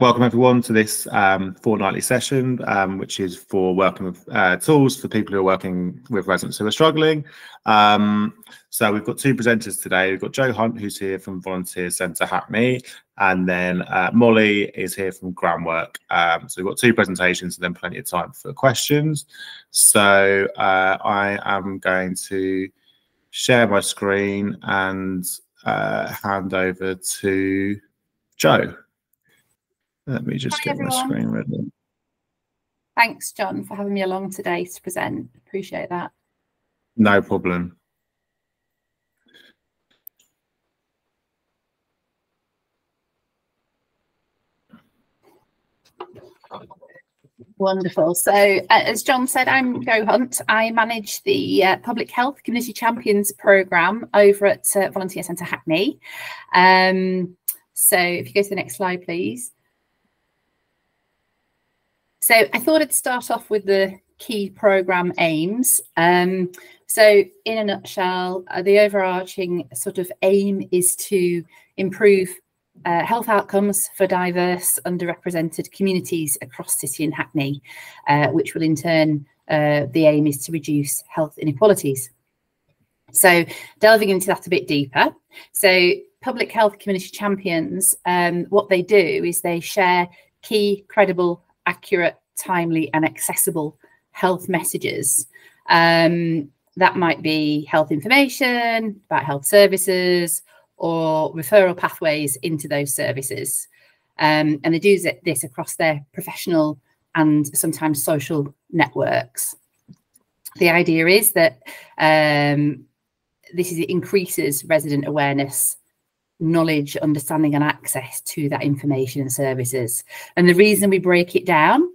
Welcome everyone to this um, fortnightly session, um, which is for working with uh, tools for people who are working with residents who are struggling. Um, so we've got two presenters today. We've got Joe Hunt, who's here from Volunteer Centre Hackney, and then uh, Molly is here from Groundwork. Um, so we've got two presentations and then plenty of time for questions. So uh, I am going to share my screen and uh, hand over to Joe. Let me just Hi, get everyone. my screen ready. Thanks, John, for having me along today to present. Appreciate that. No problem. Wonderful. So, uh, as John said, I'm Joe Hunt. I manage the uh, Public Health Community Champions programme over at uh, Volunteer Centre Hackney. Um, so, if you go to the next slide, please. So I thought I'd start off with the key program aims. Um, so in a nutshell, uh, the overarching sort of aim is to improve uh, health outcomes for diverse, underrepresented communities across City and Hackney, uh, which will in turn, uh, the aim is to reduce health inequalities. So delving into that a bit deeper. So public health community champions, um, what they do is they share key, credible accurate, timely, and accessible health messages. Um, that might be health information about health services or referral pathways into those services. Um, and they do this across their professional and sometimes social networks. The idea is that um, this is, increases resident awareness knowledge, understanding, and access to that information and services. And the reason we break it down,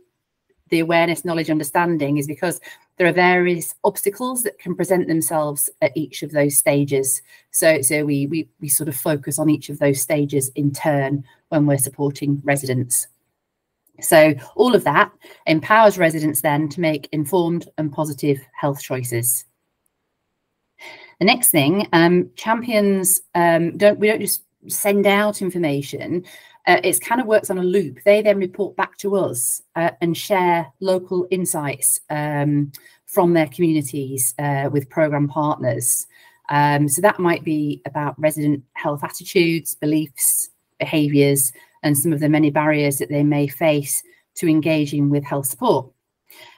the awareness, knowledge, understanding, is because there are various obstacles that can present themselves at each of those stages. So, so we, we, we sort of focus on each of those stages in turn when we're supporting residents. So all of that empowers residents then to make informed and positive health choices. The next thing, um, champions um, don't we don't just send out information. Uh, it kind of works on a loop. They then report back to us uh, and share local insights um, from their communities uh, with program partners. Um, so that might be about resident health attitudes, beliefs, behaviours, and some of the many barriers that they may face to engaging with health support.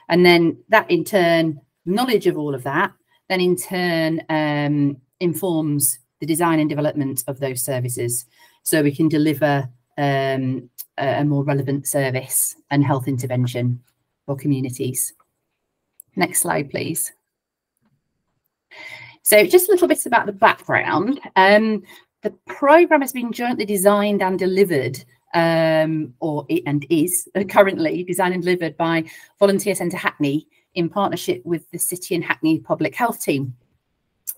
And then that in turn, knowledge of all of that then in turn um, informs the design and development of those services so we can deliver um, a, more relevant service and health intervention for communities. Next slide, please. So just a little bit about the background. Um, the programme has been jointly designed and delivered um, or and is currently designed and delivered by Volunteer Centre Hackney in partnership with the City and Hackney Public Health Team.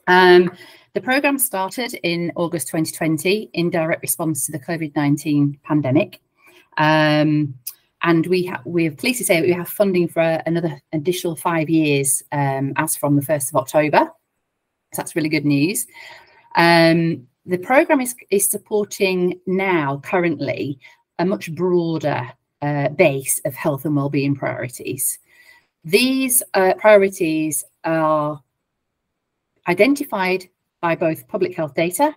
Um, the programme started in August 2020 in direct response to the COVID-19 pandemic. Um, and we we're pleased to say that we have funding for another additional five years um, as from the 1st of October. So that's really good news. Um, the programme is, is supporting now currently a much broader uh, base of health and wellbeing priorities. These uh, priorities are identified by both public health data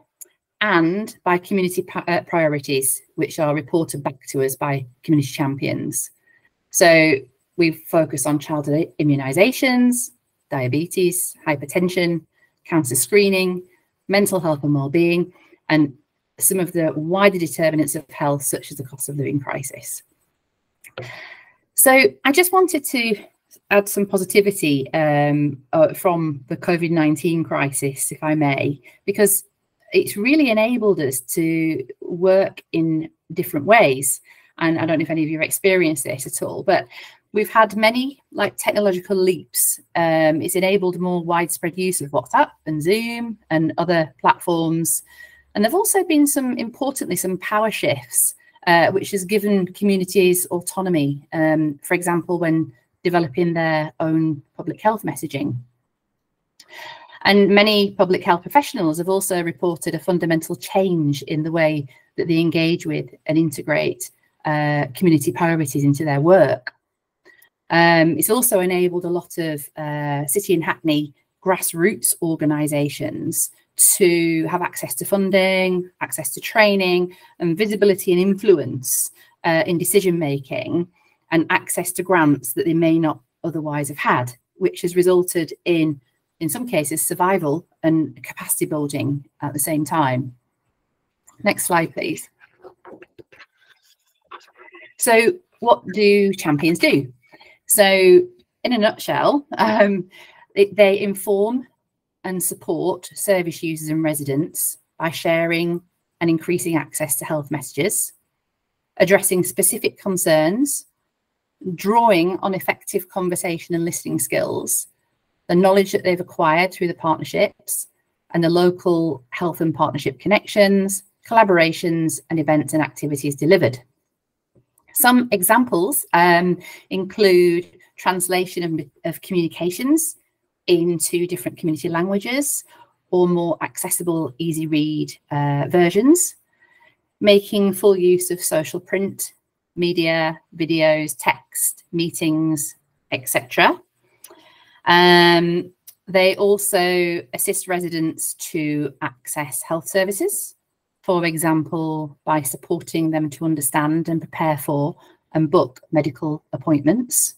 and by community uh, priorities, which are reported back to us by community champions. So we focus on childhood immunisations, diabetes, hypertension, cancer screening, mental health and well-being, and some of the wider determinants of health, such as the cost of living crisis. So I just wanted to add some positivity um, uh, from the COVID 19 crisis, if I may, because it's really enabled us to work in different ways. And I don't know if any of you have experienced this at all, but we've had many like technological leaps. Um, it's enabled more widespread use of WhatsApp and Zoom and other platforms. And there've also been some, importantly, some power shifts, uh, which has given communities autonomy. Um, for example, when developing their own public health messaging. And many public health professionals have also reported a fundamental change in the way that they engage with and integrate uh, community priorities into their work. Um, it's also enabled a lot of uh, City and Hackney grassroots organisations to have access to funding, access to training, and visibility and influence uh, in decision making, and access to grants that they may not otherwise have had, which has resulted in, in some cases, survival and capacity building at the same time. Next slide, please. So, what do champions do? So, in a nutshell, um, they inform and support service users and residents by sharing and increasing access to health messages, addressing specific concerns, drawing on effective conversation and listening skills, the knowledge that they've acquired through the partnerships, and the local health and partnership connections, collaborations, and events and activities delivered. Some examples um, include translation of, of communications into different community languages or more accessible, easy read uh, versions, making full use of social print, media, videos, text, meetings, etc. Um, they also assist residents to access health services, for example, by supporting them to understand and prepare for and book medical appointments.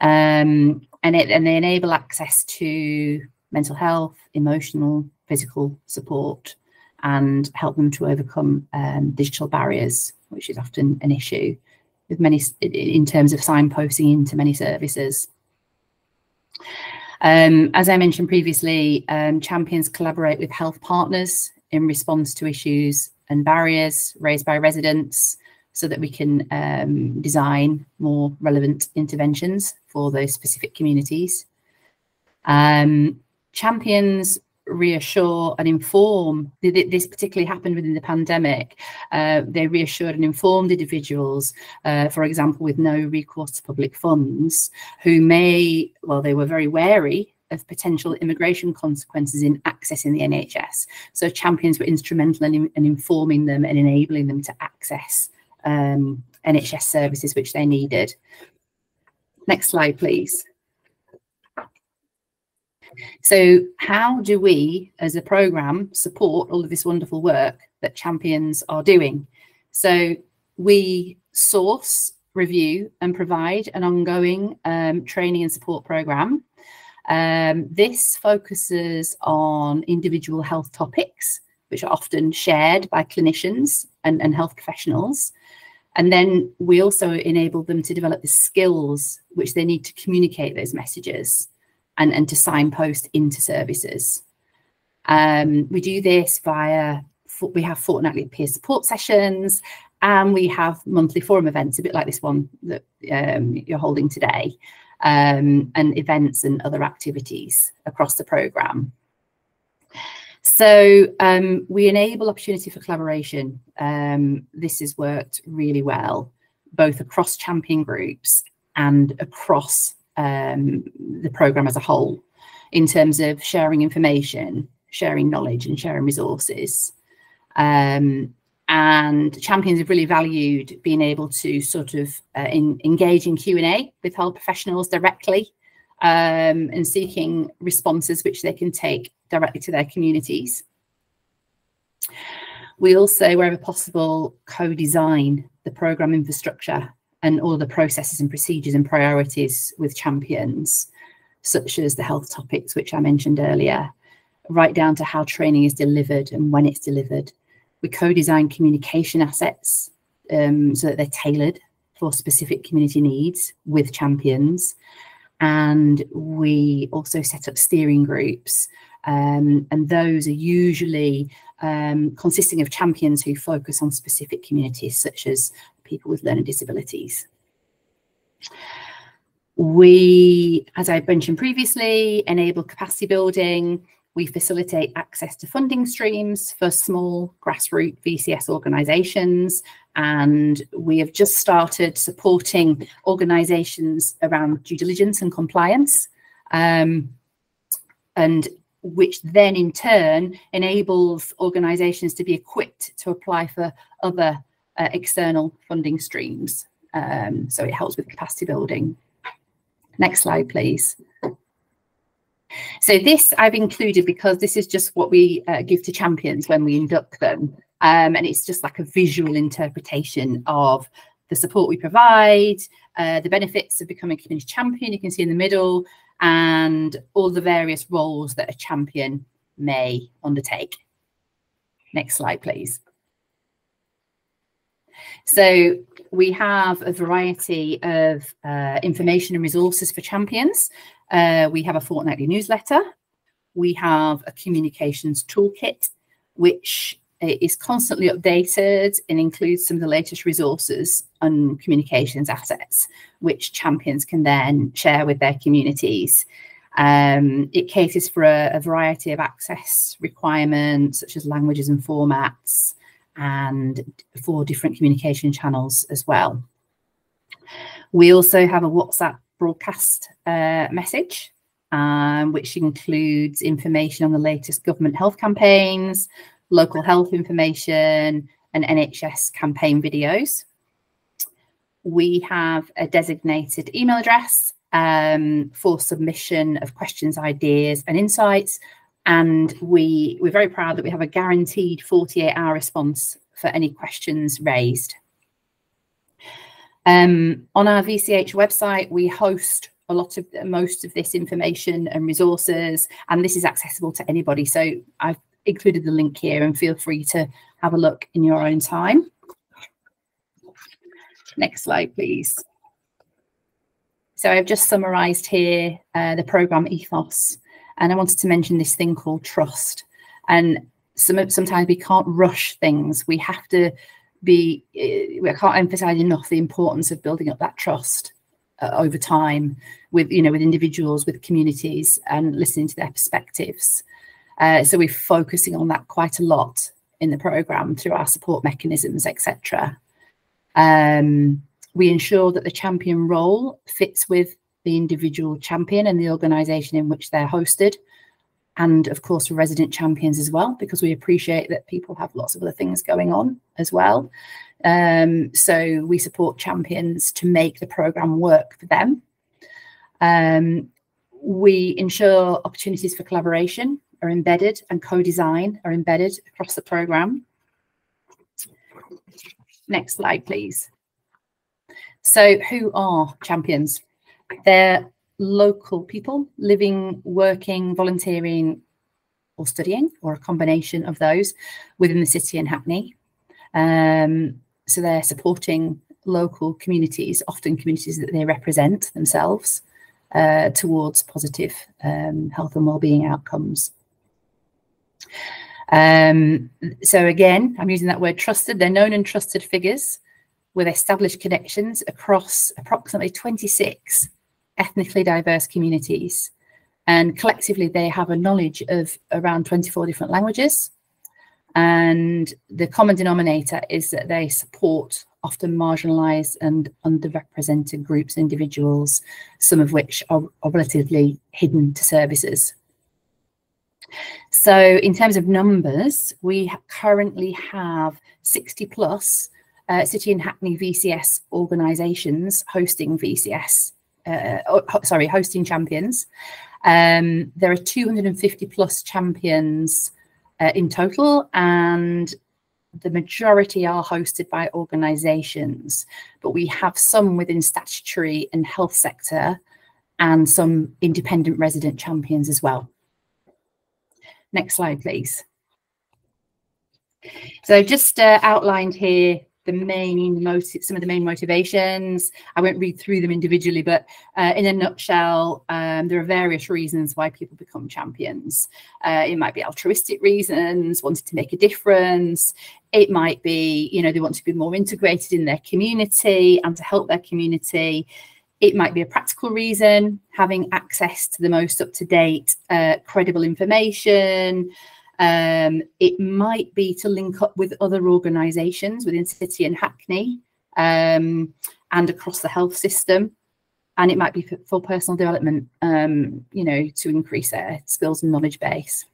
Um, and it and they enable access to mental health, emotional, physical support, and help them to overcome um, digital barriers, which is often an issue with many in terms of signposting into many services. Um, as I mentioned previously, um, champions collaborate with health partners in response to issues and barriers raised by residents so that we can um, design more relevant interventions for those specific communities. Um, champions reassure and inform this particularly happened within the pandemic uh, they reassured and informed individuals uh, for example with no recourse to public funds who may well they were very wary of potential immigration consequences in accessing the NHS. So champions were instrumental in, in informing them and enabling them to access um, NHS services which they needed. Next slide, please. So how do we, as a programme, support all of this wonderful work that champions are doing? So we source, review and provide an ongoing um, training and support programme. Um, this focuses on individual health topics, which are often shared by clinicians and, and health professionals. And then we also enable them to develop the skills which they need to communicate those messages and, and to signpost into services. Um, we do this via, we have fortnightly peer support sessions and we have monthly forum events, a bit like this one that um, you're holding today, um, and events and other activities across the programme. So um, we enable opportunity for collaboration. Um, this has worked really well, both across champion groups and across um, the programme as a whole, in terms of sharing information, sharing knowledge and sharing resources. Um, and champions have really valued being able to sort of uh, in, engage in Q&A with health professionals directly um, and seeking responses which they can take directly to their communities. We also, wherever possible, co-design the programme infrastructure and all the processes and procedures and priorities with champions, such as the health topics, which I mentioned earlier, right down to how training is delivered and when it's delivered. We co-design communication assets um, so that they're tailored for specific community needs with champions. And we also set up steering groups um, and those are usually um, consisting of champions who focus on specific communities, such as people with learning disabilities. We, as I mentioned previously, enable capacity building. We facilitate access to funding streams for small grassroots VCS organisations. And we have just started supporting organisations around due diligence and compliance. Um, and which then in turn enables organizations to be equipped to apply for other uh, external funding streams. Um, so it helps with capacity building. Next slide, please. So this I've included because this is just what we uh, give to champions when we induct them. Um, and it's just like a visual interpretation of the support we provide, uh, the benefits of becoming a community champion, you can see in the middle, and all the various roles that a champion may undertake. Next slide, please. So we have a variety of uh, information and resources for champions. Uh, we have a fortnightly newsletter. We have a communications toolkit, which is constantly updated and includes some of the latest resources and communications assets, which champions can then share with their communities. Um, it caters for a, a, variety of access requirements, such as languages and formats, and for different communication channels as well. We also have a WhatsApp broadcast uh, message, um, which includes information on the latest government health campaigns, local health information, and NHS campaign videos. We have a designated email address um, for submission of questions, ideas, and insights. And we, we're very proud that we have a guaranteed 48 hour response for any questions raised. Um, on our VCH website, we host a lot of most of this information and resources, and this is accessible to anybody. So I've included the link here and feel free to have a look in your own time. Next slide, please. So I've just summarized here uh, the program ethos, and I wanted to mention this thing called trust. And some, sometimes we can't rush things. We have to be, we can't emphasize enough the importance of building up that trust uh, over time with, you know, with individuals, with communities and listening to their perspectives. Uh, so we're focusing on that quite a lot in the program through our support mechanisms, etc. Um, we ensure that the champion role fits with the individual champion and the organisation in which they're hosted. And of course, resident champions as well, because we appreciate that people have lots of other things going on as well. Um, so we support champions to make the programme work for them. Um, we ensure opportunities for collaboration are embedded and co-design are embedded across the programme. Next slide, please. So who are champions? They're local people living, working, volunteering, or studying, or a combination of those within the city and Hackney. Um, so they're supporting local communities, often communities that they represent themselves, uh, towards positive um, health and wellbeing outcomes. Um, so again, I'm using that word trusted. They're known and trusted figures with established connections across approximately 26 ethnically diverse communities. And collectively, they have a knowledge of around 24 different languages. And the common denominator is that they support often marginalised and underrepresented groups individuals, some of which are, are relatively hidden to services. So in terms of numbers, we currently have 60 plus uh, City and Hackney VCS organisations hosting VCS, uh, sorry, hosting champions. Um, there are 250 plus champions uh, in total, and the majority are hosted by organisations, but we have some within statutory and health sector and some independent resident champions as well. Next slide, please. So just uh, outlined here the main motive, some of the main motivations. I won't read through them individually, but uh, in a nutshell, um, there are various reasons why people become champions. Uh, it might be altruistic reasons, wanting to make a difference. It might be, you know, they want to be more integrated in their community and to help their community. It might be a practical reason, having access to the most up to date, uh, credible information. Um, it might be to link up with other organisations within City and Hackney um, and across the health system. And it might be for personal development, um, you know, to increase their skills and knowledge base.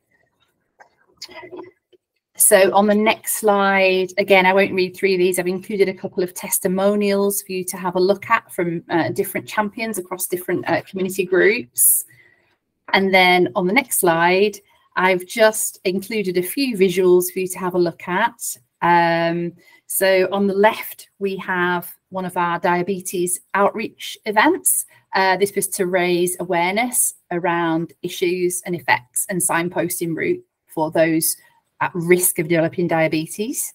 so on the next slide, again, I won't read through these. I've included a couple of testimonials for you to have a look at from uh, different champions across different uh, community groups. And then on the next slide, I've just included a few visuals for you to have a look at. Um, so on the left, we have one of our diabetes outreach events. Uh, this was to raise awareness around issues and effects and signposting route for those at risk of developing diabetes.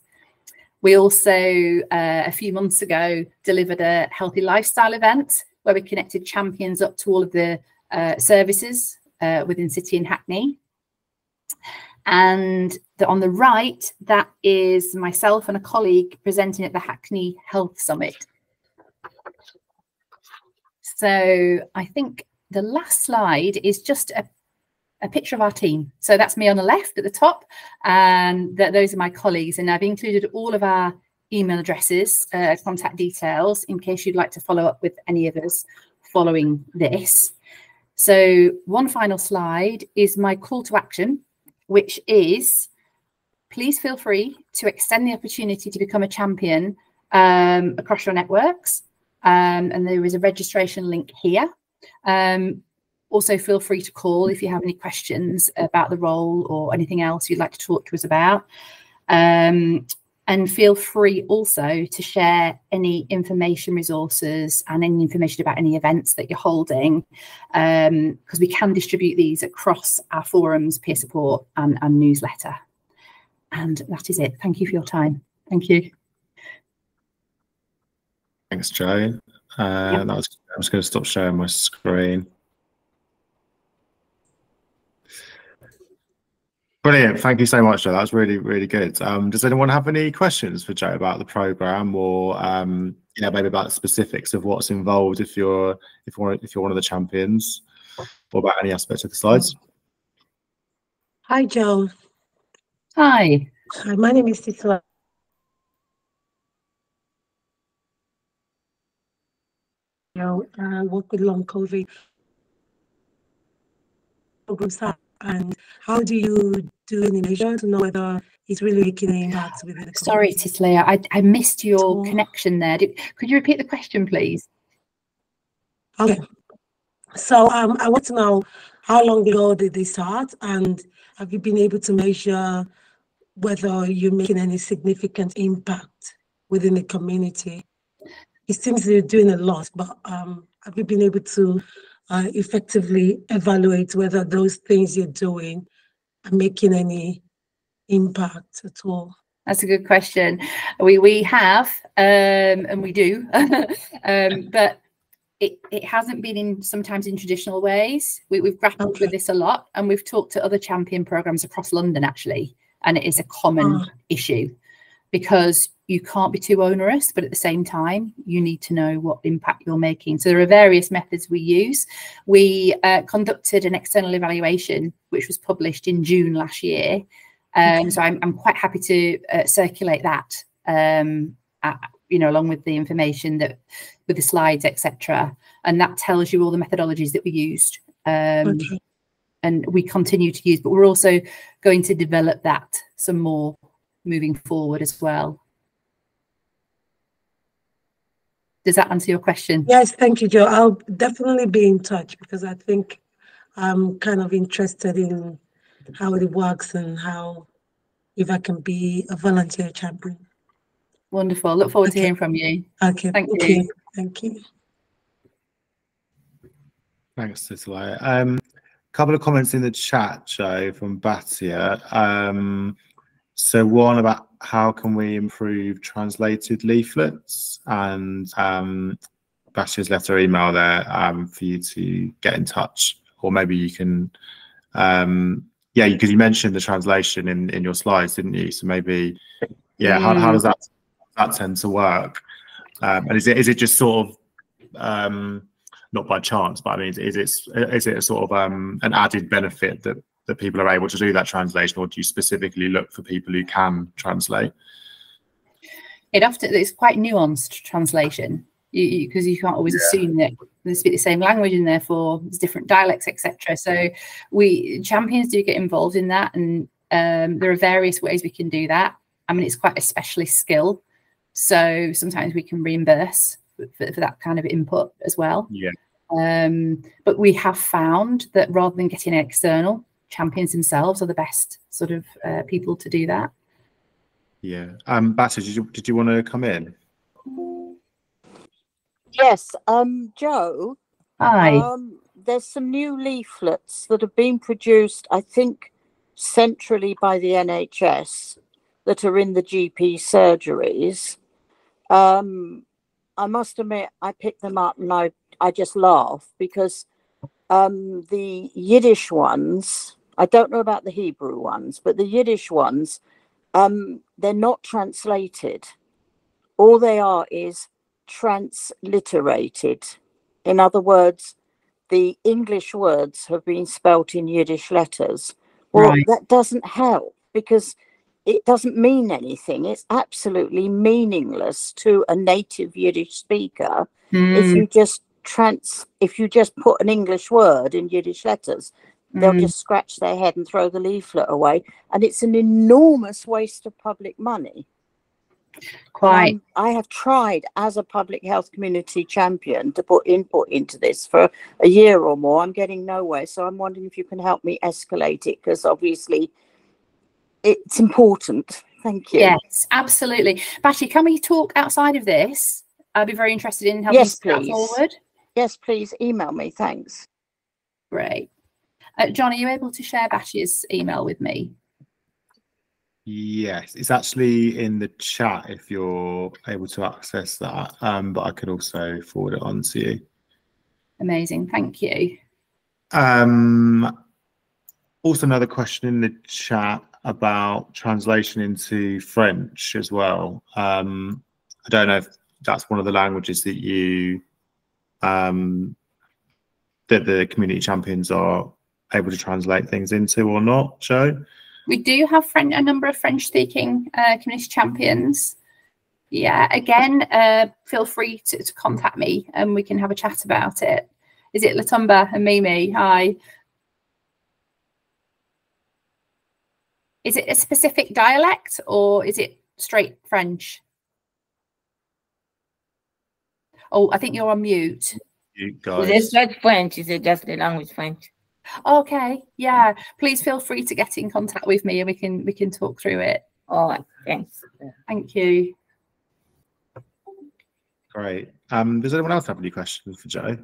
We also, uh, a few months ago, delivered a healthy lifestyle event where we connected champions up to all of the uh, services uh, within City and Hackney. And the, on the right, that is myself and a colleague presenting at the Hackney Health Summit. So I think the last slide is just a a picture of our team. So that's me on the left at the top, and th those are my colleagues. And I've included all of our email addresses, uh, contact details, in case you'd like to follow up with any of us following this. So one final slide is my call to action, which is please feel free to extend the opportunity to become a champion um, across your networks. Um, and there is a registration link here. Um, also, feel free to call if you have any questions about the role or anything else you'd like to talk to us about. And feel free also to share any information resources and any information about any events that you're holding, because um, we can distribute these across our forums, peer support, and, and newsletter. And that is it. Thank you for your time. Thank you. Thanks, Joe. Uh, yep. was, I'm just going to stop sharing my screen. Brilliant. Thank you so much, Joe. That was really, really good. Um, does anyone have any questions for Joe about the program or um, yeah, maybe about specifics of what's involved if you're if you're if you're one of the champions or about any aspects of the slides? Hi, Joe. Hi. Hi, my name is Titla. I work with long COVID programs and how do you do any measure to know whether it's really making an impact the Sorry, Tislea, I, I missed your connection there. Did, could you repeat the question, please? Okay. So um, I want to know how long ago did they start and have you been able to measure whether you're making any significant impact within the community? It seems you're doing a lot, but um, have you been able to uh, effectively evaluate whether those things you're doing are making any impact at all? That's a good question. We we have um, and we do, um, but it, it hasn't been in sometimes in traditional ways. We, have grappled okay. with this a lot, and we've talked to other champion programs across London actually, and it is a common oh. issue because you can't be too onerous, but at the same time, you need to know what impact you're making. So there are various methods we use. We uh, conducted an external evaluation, which was published in June last year. Um, okay. So I'm, I'm, quite happy to uh, circulate that, um, at, you know, along with the information that with the slides, etc. And that tells you all the methodologies that we used. Um, okay. And we continue to use, but we're also going to develop that some more moving forward as well. Does that answer your question? Yes, thank you, Joe. I'll definitely be in touch because I think I'm kind of interested in how it works and how if I can be a volunteer champion. Wonderful. Look forward okay. to hearing from you. Okay. Thank okay. you. Thank you. Thanks, Tisley. Um, a couple of comments in the chat, Joe, from Batia. Um, so one about how can we improve translated leaflets and um, left her email there um, for you to get in touch, or maybe you can, um, yeah, because you mentioned the translation in in your slides, didn't you? So maybe, yeah, mm. how, how does that that tend to work? Um, and is it is it just sort of um, not by chance, but I mean, is it is it a sort of um, an added benefit that that people are able to do that translation, or do you specifically look for people who can translate? It often it's quite nuanced translation because you, you, you, can't always yeah. assume that they speak the same language and therefore there's different dialects, etc. So we champions do get involved in that, and Um, there are various ways we can do that. I mean, it's quite a specialist skill. So sometimes we can reimburse for, for that kind of input as well. Yeah. Um, but we have found that rather than getting external, champions themselves are the best sort of uh, people to do that. Yeah. Um, Batty, did you did you want to come in? Yes. Um, Joe. Hi. Um, there's some new leaflets that have been produced, I think, centrally by the NHS that are in the GP surgeries. Um, I must admit, I picked them up and I, I just laugh because um, the Yiddish ones, I don't know about the Hebrew ones, but the Yiddish ones, um, they're not translated. All they are is transliterated. In other words, the English words have been spelt in Yiddish letters. Well, Right. that doesn't help because it doesn't mean anything. It's absolutely meaningless to a native Yiddish speaker if Mm, you just trans if you just put an English word in Yiddish letters. They'll mm, just scratch their head and throw the leaflet away, and it's an enormous waste of public money. quite. Um, I have tried as a public health community champion to put input into this for a year or more. I'm getting nowhere. So I'm wondering if you can help me escalate it because obviously it's important. Thank you. Yes, absolutely. Batty, can we talk outside of this? I'd be very interested in helping Yes, please. forward. Yes, please email me. Thanks. Great. Uh, John, are you able to share Batty's email with me? Yes, it's actually in the chat if you're able to access that. Um, but I could also forward it on to you. Amazing. Thank you. Um, also, another question in the chat about translation into French as well. Um, I don't know if that's one of the languages that you um, that the community champions are able to translate things into or not, Joe. We do have French, a number of French-speaking uh, community champions. Yeah, again, uh, feel free to, to contact me and we can have a chat about it. Is it Latumba and Mimi? Hi. Is it a specific dialect or is it straight French? Oh, I think you're on mute. You It's guys. just French. It's just the language French. Okay, yeah. Please feel free to get in contact with me and we can we can talk through it. All right. Thanks. Thank you. Great. Um, does anyone else have any questions for Joe?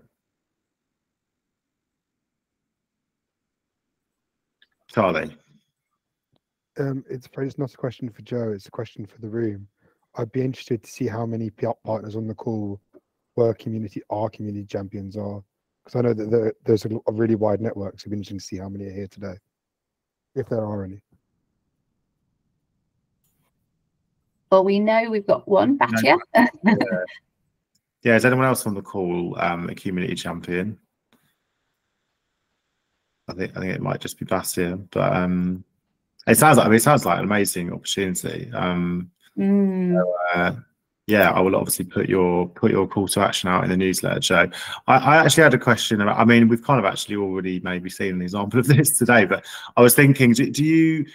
Charlie. Um, it's it's not a question for Joe. It's a question for the room. I'd be interested to see how many P- partners on the call were community are community champions are, because I know that there, there's a really wide network. So it'd be interesting to see how many are here today, if there are any. Well, we know we've got one, Batia. Yeah, is anyone else on the call um, a community champion? I think I think it might just be Batia, but um, it sounds like I mean, it sounds like an amazing opportunity. Um, Mm, uh, yeah, I will obviously put your put your call to action out in the newsletter, Joe. I, I actually had a question about. I mean, we've kind of actually already maybe seen an example of this today, but I was thinking, do, do you?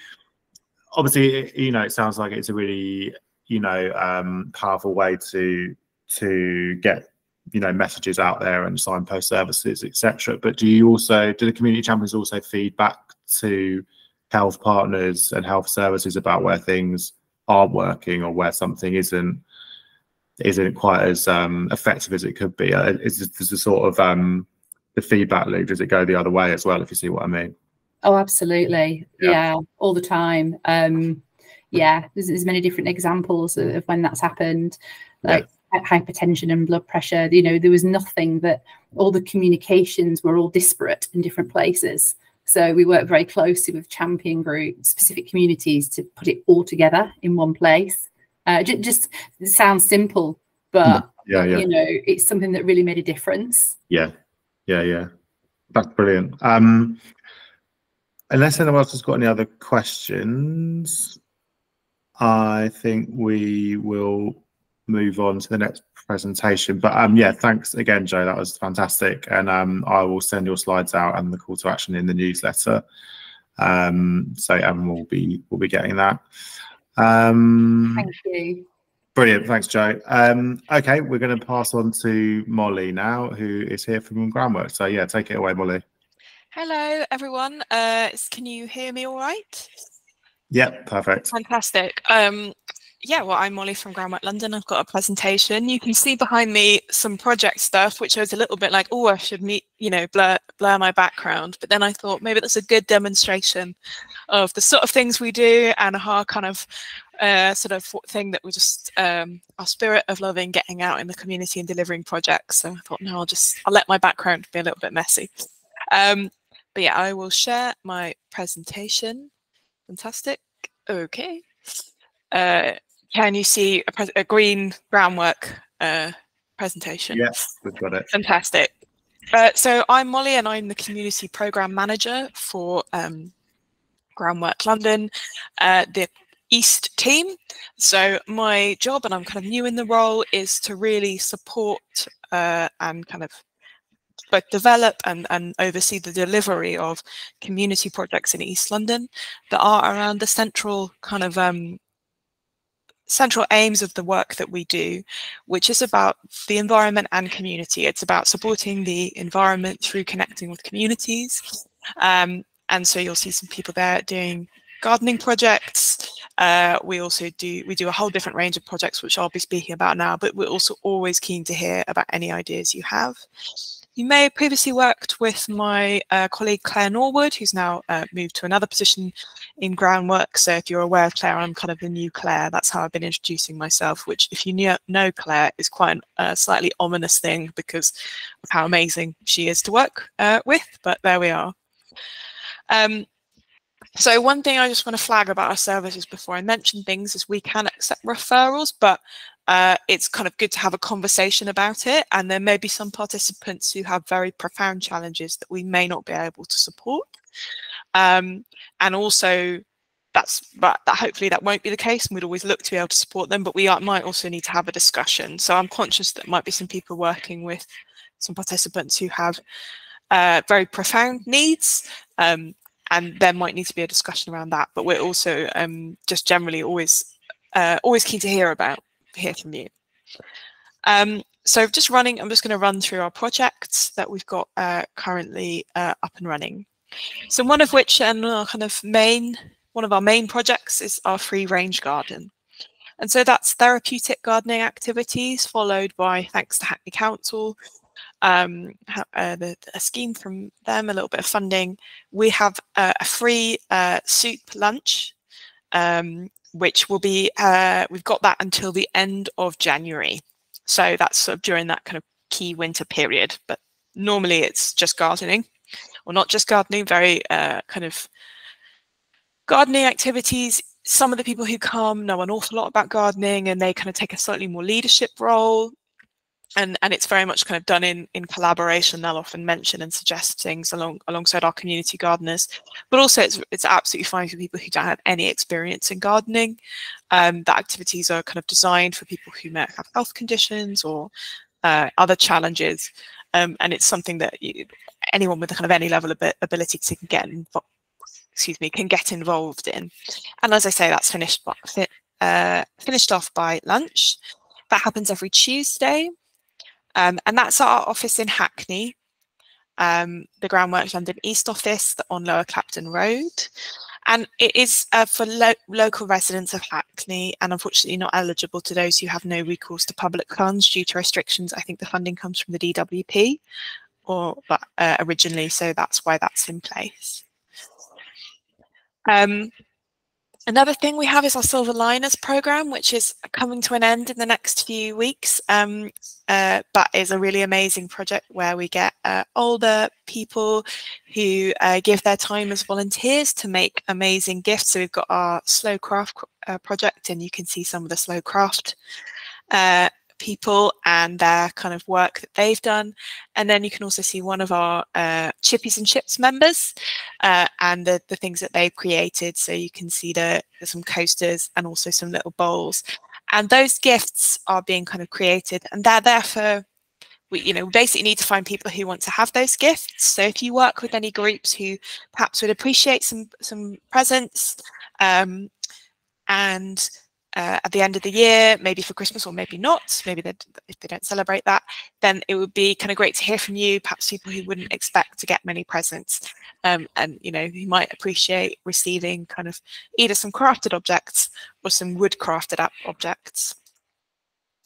Obviously, you know, it sounds like it's a really you know um, powerful way to to get you know messages out there and signpost services, etc. But do you also do the community champions also feed back to health partners and health services about where things aren't working or where something isn't isn't quite as um, effective as it could be. Uh, Is this the sort of um, the feedback loop? Does it go the other way as well? If you see what I mean? oh, absolutely. Yeah. Yeah. all the time. Um, yeah, there's, there's many different examples of, of when that's happened, like hy- hypertension and blood pressure. You know, there was nothing that all the communications were all disparate in different places. So we work very closely with champion group, specific communities to put it all together in one place. Uh, ju- just it sounds simple, but Yeah, yeah, you know, it's something that really made a difference. yeah, yeah, yeah. That's brilliant. Um, unless anyone else has got any other questions, I think we will move on to the next presentation. But um, yeah, thanks again, Joe. That was fantastic, and um, I will send your slides out and the call to action in the newsletter. Um, so and we'll be we'll be getting that. Um, Thank you. Brilliant, thanks, Joe. Um, okay, we're going to pass on to Molly now, who is here from Groundwork. So yeah, take it away, Molly. Hello, everyone. Uh, can you hear me all right? Yep, perfect. Fantastic. Um, yeah, well, I'm Molly from Groundwork London. I've got a presentation. You can see behind me some project stuff, which I was a little bit like, oh, I should meet, you know, blur blur my background. But then I thought maybe that's a good demonstration of the sort of things we do and our kind of uh, sort of thing that we just um, our spirit of loving getting out in the community and delivering projects. So I thought, no, I'll just I'll let my background be a little bit messy. Um, but yeah, I will share my presentation. Fantastic. Okay. Uh, can you see a, a green groundwork uh, presentation? Yes, we've got it. Fantastic. Uh, so I'm Molly and I'm the community program manager for um, Groundwork London, uh, the East team. So my job, and I'm kind of new in the role, is to really support uh, and kind of both develop and, and oversee the delivery of community projects in East London that are around the central kind of um, central aims of the work that we do, which is about the environment and community. It's about supporting the environment through connecting with communities. Um, and so you'll see some people there doing gardening projects. Uh, we also do we do a whole different range of projects, which I'll be speaking about now. But we're also always keen to hear about any ideas you have. You may have previously worked with my uh, colleague Claire Norwood, who's now uh, moved to another position in groundwork. So if you're aware of Claire, I'm kind of the new Claire. That's how I've been introducing myself, which if you knew, know Claire is quite a uh, slightly ominous thing because of how amazing she is to work uh, with, but there we are. Um, so one thing I just want to flag about our services before I mention things is we can accept referrals, but uh, it's kind of good to have a conversation about it. And there may be some participants who have very profound challenges that we may not be able to support. Um, and also that's but that hopefully that won't be the case and we'd always look to be able to support them but we are, might also need to have a discussion so i'm conscious that might be some people working with some participants who have uh, very profound needs um, and there might need to be a discussion around that but we're also um, just generally always uh, always keen to hear about hear from you um, so just running i'm just going to run through our projects that we've got uh, currently uh, up and running so one of which and our kind of main one of our main projects is our free range garden and so that's therapeutic gardening activities followed by thanks to hackney council um, uh, the, a scheme from them, a little bit of funding. We have uh, a free uh, soup lunch, um, which will be, uh, we've got that until the end of January. So that's sort of during that kind of key winter period. But normally it's just gardening, or not just gardening, very uh, kind of gardening activities. Some of the people who come know an awful lot about gardening and they kind of take a slightly more leadership role and and it's very much kind of done in in collaboration they'll often mention and suggest things along alongside our community gardeners. But also it's it's absolutely fine for people who don't have any experience in gardening. Um, the activities are kind of designed for people who may have health conditions or uh, other challenges. Um, and it's something that you, anyone with kind of any level of ability to get excuse me can get involved in. And as i say that's finished uh, finished off by lunch. That happens every tuesday um, and that's our office in Hackney, um, the Groundwork London East office on Lower Clapton Road. And it is uh, for lo local residents of Hackney and unfortunately not eligible to those who have no recourse to public funds due to restrictions. I think the funding comes from the DWP or but, uh, originally, so that's why that's in place. Um, Another thing we have is our Silver Liners program, which is coming to an end in the next few weeks, um, uh, but is a really amazing project where we get uh, older people who uh, give their time as volunteers to make amazing gifts. So we've got our slow craft uh, project, and you can see some of the slow craft uh, people and their kind of work that they've done. And then you can also see one of our uh, Chippies and Chips members uh, and the, the things that they've created. So you can see the, some coasters and also some little bowls. And those gifts are being kind of created and they're there for we you know we basically need to find people who want to have those gifts so if you work with any groups who perhaps would appreciate some some presents um, and uh, at the end of the year, maybe for Christmas or maybe not, maybe if they don't celebrate that, then it would be kind of great to hear from you, perhaps people who wouldn't expect to get many presents. Um, and, you know, you might appreciate receiving kind of either some crafted objects or some wood crafted objects.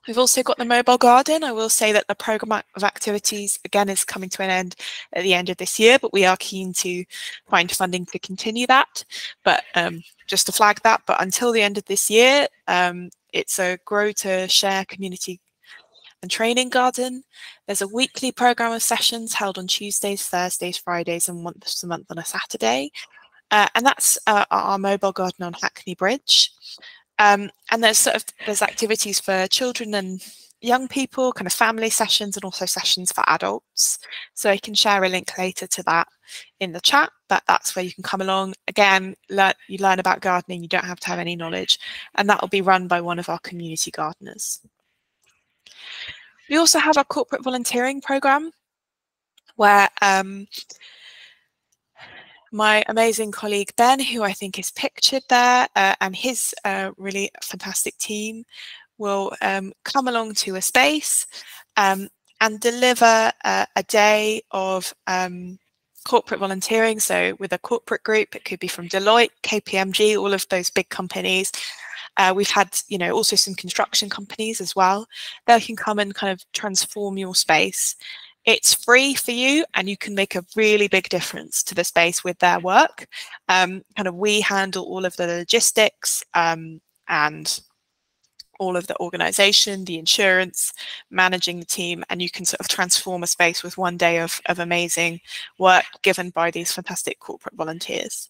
We've also got the mobile garden. I will say that the program of activities again is coming to an end at the end of this year, but we are keen to find funding to continue that. But um, just to flag that, but until the end of this year, um, it's a grow to share community and training garden. There's a weekly program of sessions held on Tuesdays, Thursdays, Fridays, and once a month on a Saturday. Uh, and that's uh, our mobile garden on Hackney Bridge. Um, and there's sort of there's activities for children and young people, kind of family sessions, and also sessions for adults. So I can share a link later to that in the chat, but that's where you can come along. Again, learn, you learn about gardening, you don't have to have any knowledge, and that will be run by one of our community gardeners. We also have our corporate volunteering program where um, my amazing colleague Ben, who I think is pictured there, uh, and his uh, really fantastic team will um, come along to a space um, and deliver uh, a day of um, corporate volunteering. So with a corporate group, it could be from Deloitte, KPMG, all of those big companies. Uh, we've had, you know, also some construction companies as well. They can come and kind of transform your space it's free for you and you can make a really big difference to the space with their work. Um, kind of we handle all of the logistics um, and all of the organization, the insurance, managing the team, and you can sort of transform a space with one day of, of amazing work given by these fantastic corporate volunteers.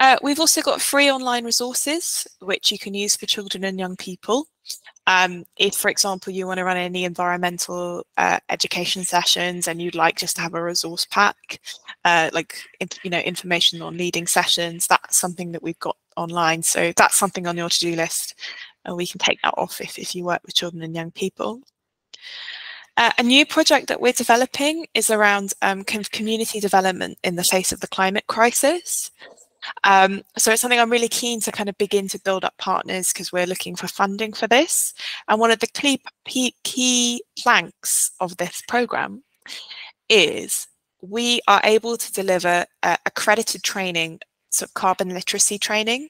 Uh, we've also got free online resources, which you can use for children and young people. Um, if, for example, you want to run any environmental uh, education sessions and you'd like just to have a resource pack, uh, like you know information on leading sessions, that's something that we've got online. So that's something on your to-do list, and we can take that off if, if you work with children and young people. Uh, a new project that we're developing is around um, community development in the face of the climate crisis. Um, so it's something I'm really keen to kind of begin to build up partners because we're looking for funding for this. And one of the key, key planks of this program is we are able to deliver uh, accredited training, so carbon literacy training,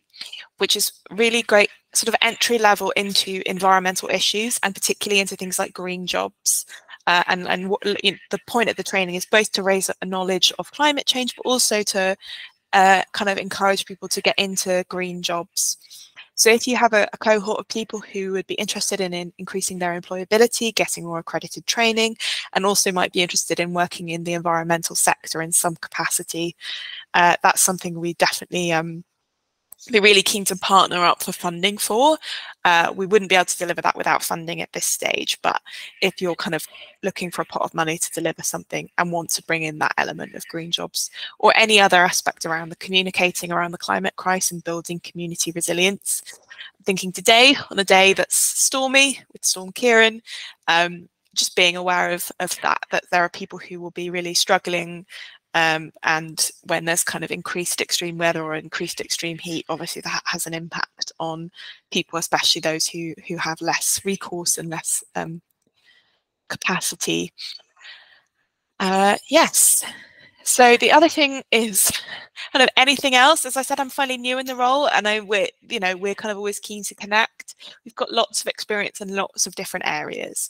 which is really great sort of entry level into environmental issues and particularly into things like green jobs. Uh, and and what, you know, the point of the training is both to raise a knowledge of climate change, but also to uh, kind of encourage people to get into green jobs. So if you have a, a, cohort of people who would be interested in, in, increasing their employability, getting more accredited training, and also might be interested in working in the environmental sector in some capacity, uh, that's something we definitely um, be really keen to partner up for funding for. Uh, we wouldn't be able to deliver that without funding at this stage, but if you're kind of looking for a pot of money to deliver something and want to bring in that element of green jobs or any other aspect around the communicating around the climate crisis and building community resilience, I'm thinking today on a day that's stormy with Storm Ciarán, um, just being aware of, of that, that there are people who will be really struggling um, and when there's kind of increased extreme weather or increased extreme heat, obviously that has an impact on people, especially those who who have less recourse and less um, capacity. Uh, yes. So the other thing is kind of anything else. As I said, I'm fairly new in the role, and I we're you know we're kind of always keen to connect. We've got lots of experience in lots of different areas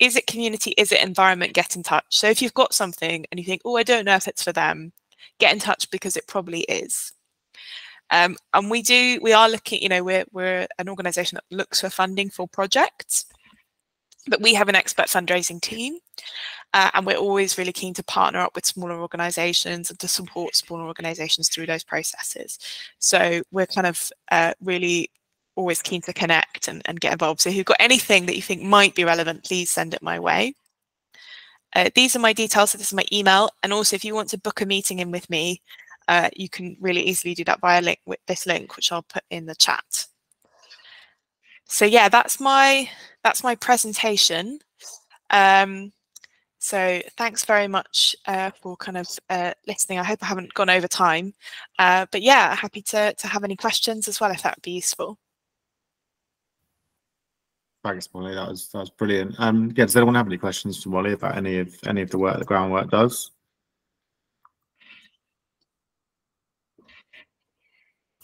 is it community is it environment get in touch. So if you've got something and you think oh i don't know if it's for them get in touch because it probably is. Um, and we do we are looking you know we're, we're an organization that looks for funding for projects but we have an expert fundraising team uh, and we're always really keen to partner up with smaller organizations and to support smaller organizations through those processes. So we're kind of uh, really always keen to connect and, and get involved. So if you've got anything that you think might be relevant, please send it my way. Uh, these are my details. So this is my email. And also if you want to book a meeting in with me, uh, you can really easily do that via link with this link, which I'll put in the chat. So yeah, that's my that's my presentation. Um, so thanks very much uh, for kind of uh, listening. I hope I haven't gone over time, uh, but yeah, happy to to have any questions as well if that would be useful. Thanks, Molly. That was that was brilliant. Um, yeah, does anyone have any questions for Molly about any of any of the work the groundwork does?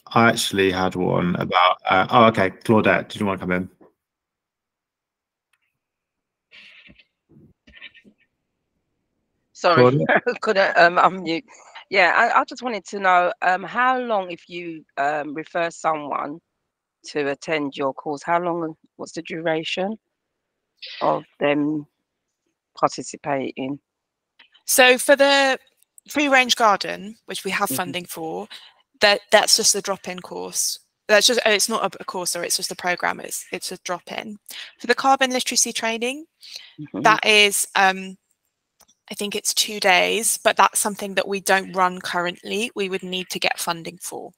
I actually had one about. Uh, oh, okay, Claudette, did you want to come in? Sorry, Claudia? could I um, unmute? Yeah, I, I just wanted to know um, how long, if you um, refer someone to attend your course, how long, what's the duration of them participating? So for the free range garden, which we have Mhm. funding for, that that's just a drop-in course. That's just it's not a, course, or it's just a program. It's it's a drop-in. For the carbon literacy training, Mhm. that is um I think it's two days, but that's something that we don't run currently. We would need to get funding for.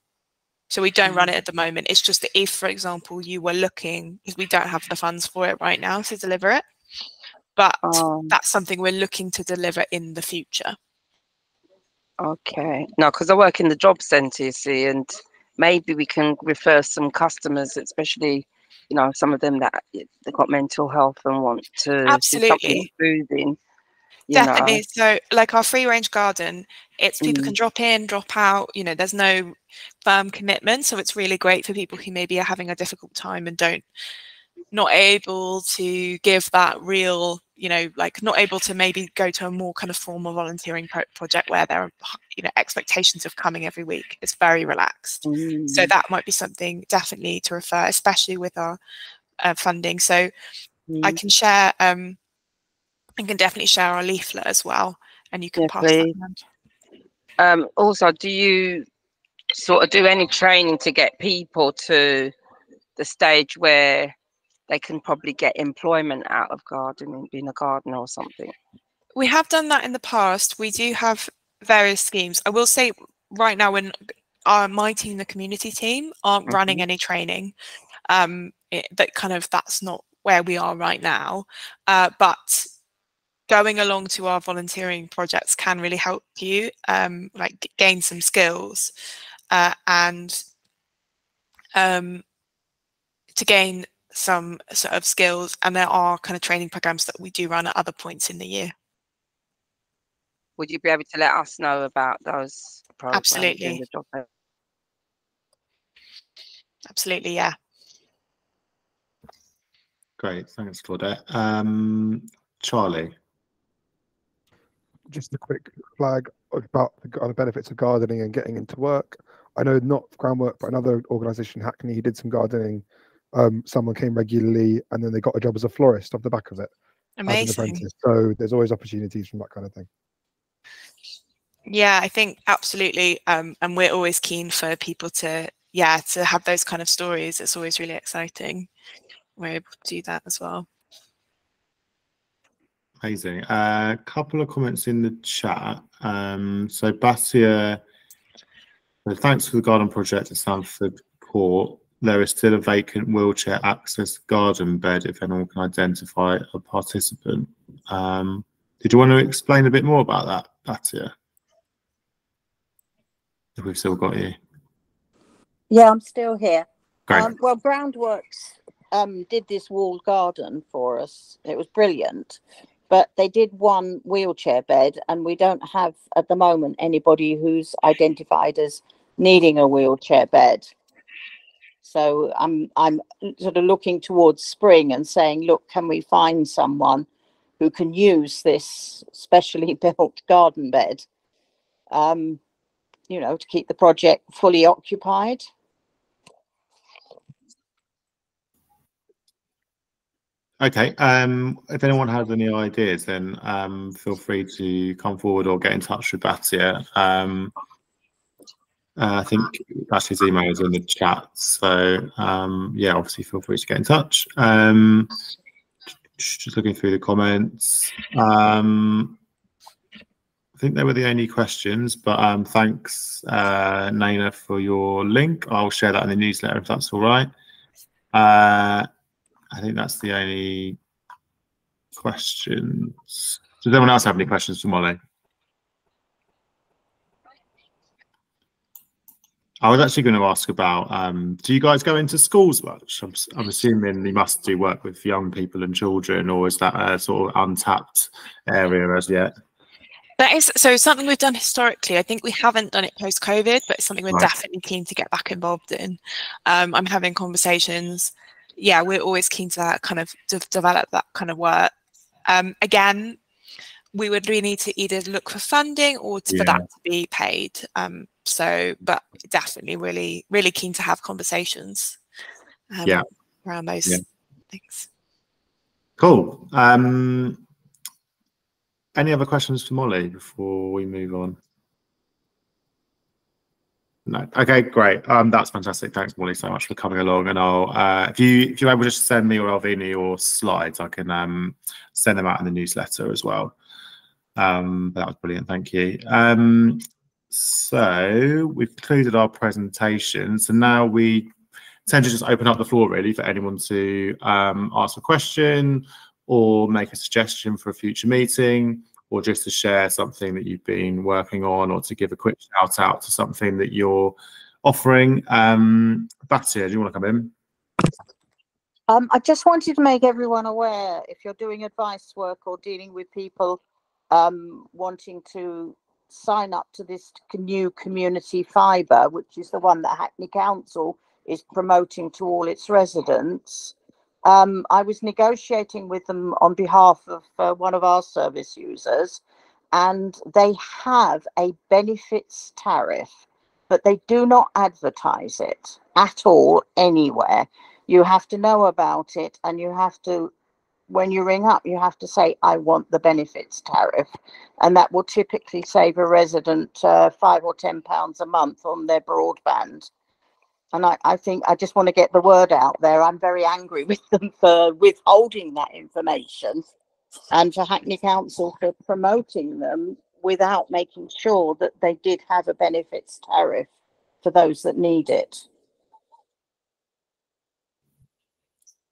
So we don't run it at the moment. It's just that if, for example, you were looking, because we don't have the funds for it right now to deliver it, but Um, that's something we're looking to deliver in the future. Okay. No, because I work in the job centre, you see, and maybe we can refer some customers, especially, you know, some of them that they've got mental health and want to do something You know. Definitely. So, like our free range garden, it's people Mm. can drop in, drop out. You know, there's no firm commitment, so it's really great for people who maybe are having a difficult time and don't not able to give that real, you know, like not able to maybe go to a more kind of formal volunteering pro- project where there are, you know, expectations of coming every week. It's very relaxed. So Mm, that might be something definitely to refer, especially with our uh, funding. So I mm. can share. Um, I can definitely share our leaflet as well, and you can pass that around. Um, also, do you sort of do any training to get people to the stage where they can probably get employment out of gardening, being a gardener or something? We have done that in the past. We do have various schemes. I will say right now, when our my team, the community team, aren't running any training, um, it, that kind of that's not where we are right now. Uh, but going along to our volunteering projects can really help you, um, like gain some skills, uh, and um, to gain some sort of skills. And there are kind of training programs that we do run at other points in the year. Would you be able to let us know about those programs? in Absolutely. the job? Absolutely, yeah. Great, thanks, Claudette. Um, Charlie. Just a quick flag about the benefits of gardening and getting into work. I know not groundwork, but another organisation, Hackney, he did some gardening. Um, someone came regularly, and then they got a job as a florist off the back of it Amazing. So there's always opportunities from that kind of thing. Yeah, I think absolutely. Um, and we're always keen for people to, yeah, to have those kind of stories. It's always really exciting. We're able to do that as well. Amazing. A couple of comments in the chat. Um, so Batia, so thanks for the garden project at Sanford Court. There is still a vacant wheelchair access garden bed if anyone can identify a participant. Um, did you want to explain a bit more about that, Batia? If we've still got you. Yeah, I'm still here. Great. Um, well, Groundworks um, did this walled garden for us. It was brilliant. But they did one wheelchair bed, and we don't have at the moment anybody who's identified as needing a wheelchair bed. So I'm I'm sort of looking towards spring and saying, look, can we find someone who can use this specially built garden bed? Um, you know, to keep the project fully occupied. Okay. Um, if anyone has any ideas, then um, feel free to come forward or get in touch with Batia. Um, uh, I think Batia's email is in the chat. So um, yeah, obviously feel free to get in touch. Um, just looking through the comments. Um, I think they were the only questions, but thanks, uh, Naina, for your link. I'll share that in the newsletter if that's all right. Uh, I think that's the only questions. Does anyone else have any questions for Molly? I was actually going to ask about, um, do you guys go into schools much? I'm, I'm assuming you must do work with young people and children, or is that a sort of untapped area as yet? That is so something we've done historically. I think we haven't done it post COVID, but it's something we're Right. definitely keen to get back involved in. Um, I'm having conversations. Yeah, we're always keen to kind of de- develop that kind of work. Um, again, we would really need to either look for funding or to, for that to be paid. Um, so, but definitely, really, really keen to have conversations. Um, Yeah. around those Yeah. things. Cool. Um, any other questions for Molly before we move on? No. Okay, great. Um, that's fantastic. Thanks, Molly, so much for coming along. And I'll, uh, if you if you're able to just send me or Alvini your slides, I can um send them out in the newsletter as well. Um, that was brilliant. Thank you. Um, so we've concluded our presentation. So now we tend to just open up the floor really for anyone to um, ask a question or make a suggestion for a future meeting or just to share something that you've been working on or to give a quick shout out to something that you're offering. Um, Batia, do you want to come in? Um, I just wanted to make everyone aware if you're doing advice work or dealing with people um, wanting to sign up to this new community fibre, which is the one that Hackney Council is promoting to all its residents. Um, I was negotiating with them on behalf of uh, one of our service users, and they have a benefits tariff, but they do not advertise it at all anywhere. You have to know about it and you have to when you ring up you have to say i want the benefits tariff and that will typically save a resident uh, five or ten pounds a month on their broadband and I, I think i just want to get the word out there i'm very angry with them for withholding that information and for hackney council for promoting them without making sure that they did have a benefits tariff for those that need it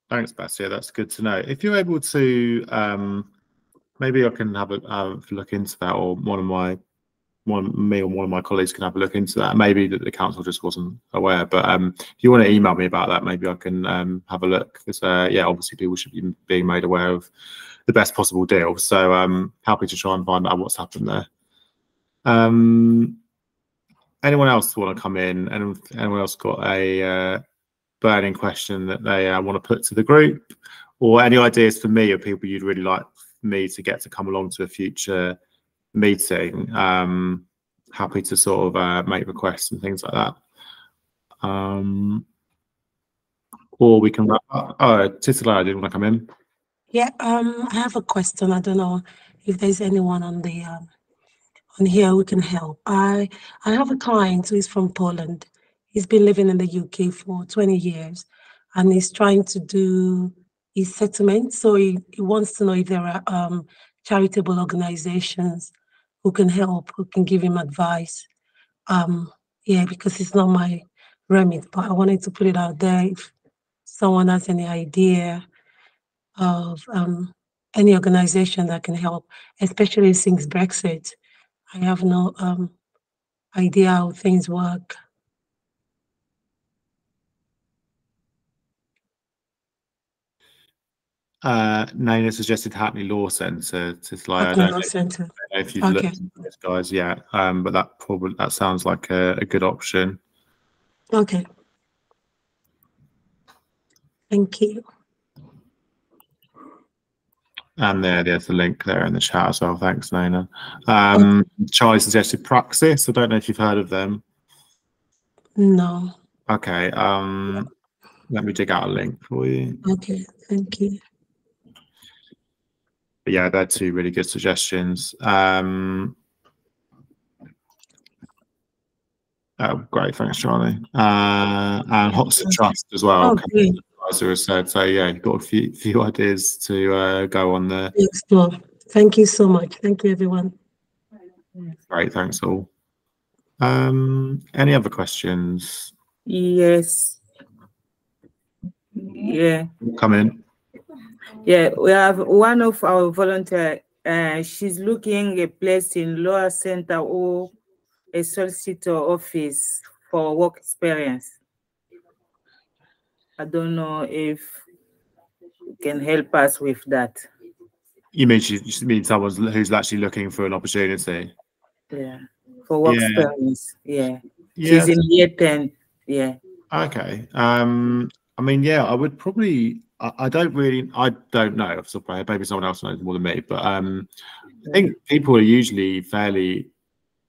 Thanks, Batia. That's good to know. If you're able to, um, maybe I can have a, have a look into that, or one of my one me or one of my colleagues can have a look into that. Maybe that the council just wasn't aware, but um, if you want to email me about that, maybe I can um, have a look. Because uh, yeah, obviously people should be being made aware of the best possible deal. So um, happy to try and find out what's happened there. Um, anyone else want to come in? Anyone, anyone else got a uh, burning question that they uh, want to put to the group, or any ideas for me of people you'd really like me to get to come along to a future meeting? Um, happy to sort of uh, make requests and things like that. Um, or we can wrap up. Oh, Titila, didn't want to come in? Yeah, um, I have a question. I don't know if there's anyone on the um, on here who can help. I I have a client who is from Poland. He's been living in the UK for 20 years, and he's trying to do his settlement. So he, he wants to know if there are um, charitable organizations who can help, who can give him advice. Um, yeah, because it's not my remit, but I wanted to put it out there. If someone has any idea of um, any organization that can help, especially since Brexit. I have no um, idea how things work. Uh, Nana suggested Hackney Law Centre. Titila, I Hackney don't Law know Centre. if you've Okay. looked at those guys yet, um, but that probably that sounds like a, a good option. Okay. Thank you. And there, there's the link there in the chat as well. Thanks, Nana. Um, Charlie suggested Praxis. I don't know if you've heard of them. No. Okay. Um, let me dig out a link for you. Okay. Thank you. But yeah, they're two really good suggestions. Um, oh, great. Thanks, Charlie. Uh, and Hoxton Trust as well. Oh, great. Advisor said so. Yeah, you've got a few few ideas to uh, go on there. Explore. Thank you so much. Thank you, everyone. Great. Thanks all. Um, any other questions? Yes. Yeah. Come in. Yeah, we have one of our volunteer. Uh, she's looking a place in Lower Center or a solicitor office for work experience. I don't know if you can help us with that. You mean she, you mean someone who's actually looking for an opportunity? Yeah, for work Yeah. experience. Yeah, Yeah. she's in year ten. Yeah. Okay. Um, I mean, yeah, I would probably. I, I don't really. I don't know. off the top of my head. Maybe someone else knows more than me. But um, I think people are usually fairly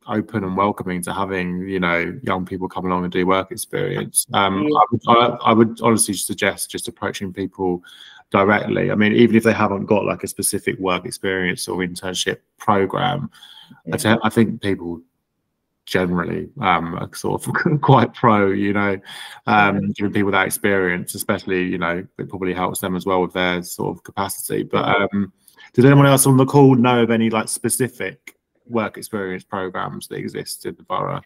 open and welcoming to having you know young people come along and do work experience. Um, I, would, I, I would honestly suggest just approaching people directly. I mean, even if they haven't got like a specific work experience or internship program, I, te- I think people generally um sort of quite pro you know um giving people that experience especially you know it probably helps them as well with their sort of capacity. But um did anyone else on the call know of any like specific work experience programs that exist in the borough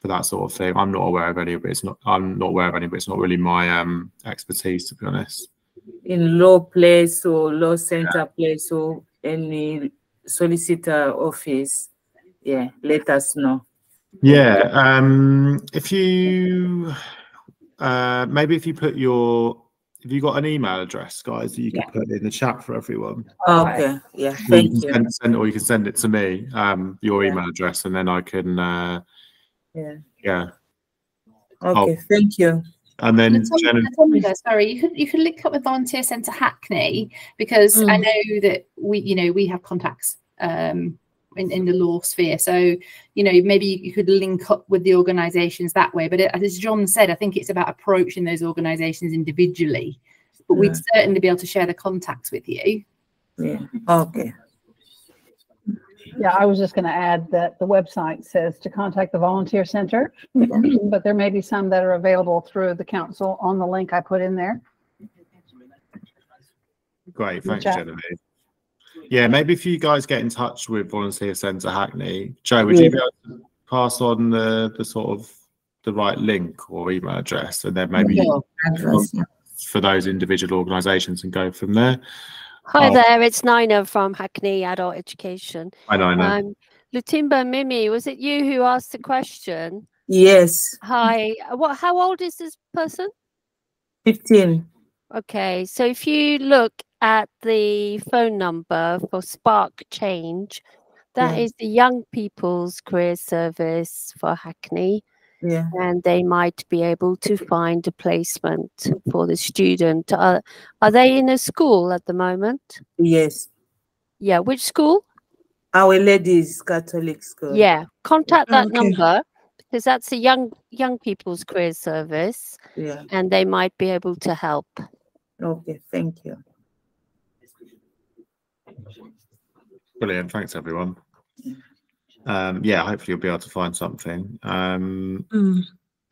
for that sort of thing? I'm not aware of any but it's not i'm not aware of any but it's not really my um expertise to be honest. In law place or law center place or any solicitor office. Yeah, let us know. Yeah. Um, if you uh, maybe if you put your have you got an email address, guys, that you can put in the chat for everyone? Okay. Yeah. Or you Thank can you. Send, send, or you can send it to me, um, your email address, and then I can, uh, Yeah. yeah. Okay. Thank you. And then Latonya- Shannon, Latonya, sorry, you could you could link up with Volunteer Centre Hackney because I Mm. know that we you know we have contacts um, in in the law sphere, so you know maybe you could link up with the organisations that way. But it, as John said, I think it's about approaching those organisations individually. But we'd certainly be able to share the contacts with you. Yeah. Okay. Yeah, I was just going to add that the website says to contact the volunteer center, but there may be some that are available through the council on the link I put in there. great, thanks, chat. Genevieve. Yeah, maybe if you guys get in touch with Volunteer Centre Hackney, Joe, would you be able to pass on the the sort of the right link or email address, and then maybe Yeah, address, yeah. for those individual organisations and go from there. Hi Oh, there, it's Nina from Hackney Adult Education. Hi, Nina. Um, Lutimba Mimi, was it you who asked the question? Yes. Hi, what? How old is this person? Fifteen. Okay, so if you look at the phone number for Spark Change, that Yeah. is the Young People's Career Service for Hackney. Yeah. And they might be able to find a placement for the student. Are, are they in a school at the moment? Yes. Yeah, which school? Our Ladies Catholic School. Yeah, contact that Okay. number because that's a young young people's career service, Yeah. and they might be able to help. Okay. Thank you. Brilliant. Thanks, everyone. Um, yeah, hopefully you'll be able to find something. Um, Mm.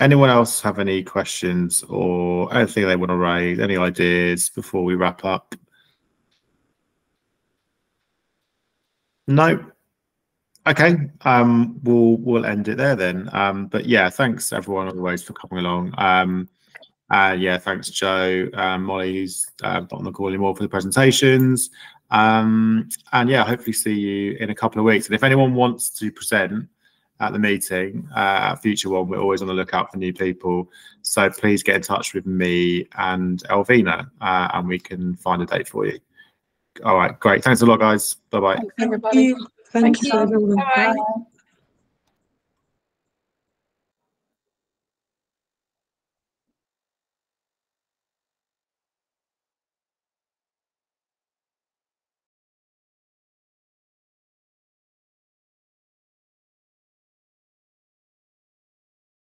anyone else have any questions or anything they want to raise, any ideas before we wrap up? No. Okay. Um, we'll we'll end it there then. Um, but yeah, thanks everyone always for coming along. Um, uh, yeah, thanks Joe, Molly, who's uh, not on the call anymore for the presentations. Um, and yeah, hopefully see you in a couple of weeks. And if anyone wants to present at the meeting, uh, at future one, we're always on the lookout for new people. So please get in touch with me and Elvina, uh, and we can find a date for you. All right, great. Thanks a lot, guys. Bye bye. Thank you. Thanks, you. everyone. Bye. Bye.